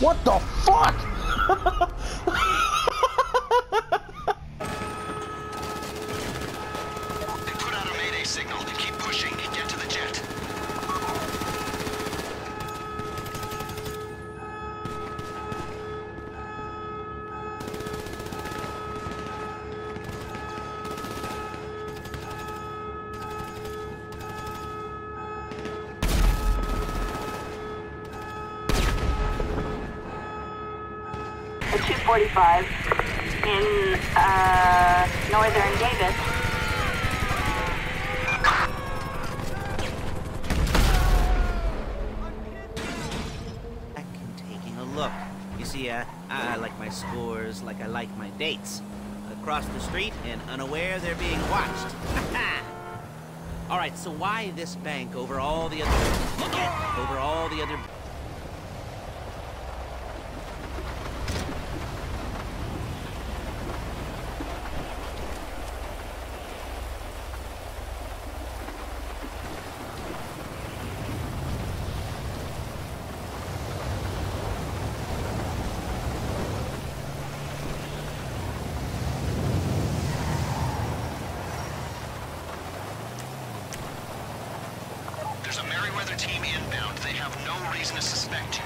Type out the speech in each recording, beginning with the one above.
What the fuck? 245 in uh, northern Davis. taking a look. You see, uh, I like my scores like I like my dates. Across the street and unaware they're being watched. all right, so why this bank over all the other? Over all the other. There's a Merryweather team inbound. They have no reason to suspect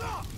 Stop!